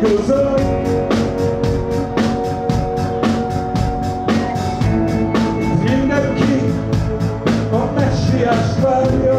Cause I'm in the key of Messi, I swear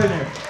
Pioneer.